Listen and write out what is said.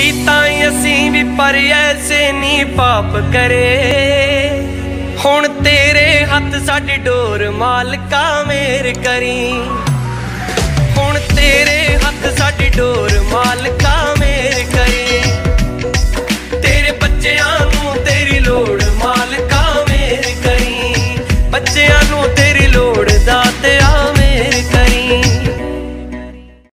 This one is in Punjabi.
ਵੀ ਤਾਂ ਅਸੀਂ ਵੀ ਪਰ ਐਸੇ ਨਹੀਂ ਪਾਪ ਕਰੇ। ਹੁਣ ਤੇਰੇ ਹੱਥ ਸਾਡੇ ਡੋਰ ਮਾਲਕਾ ਮੇਰ ਕਰੀ। ਹੁਣ ਤੇਰੇ ਹੱਥ ਸਾਡੇ ਡੋਰ ਮਾਲਕਾ ਮੇਰ ਕਰੀ। ਤੇਰੇ ਬੱਚਿਆਂ ਨੂੰ ਤੇਰੀ ਲੋੜ ਮਾਲਕਾ ਮੇਰ ਕਰੀ। ਬੱਚਿਆਂ ਨੂੰ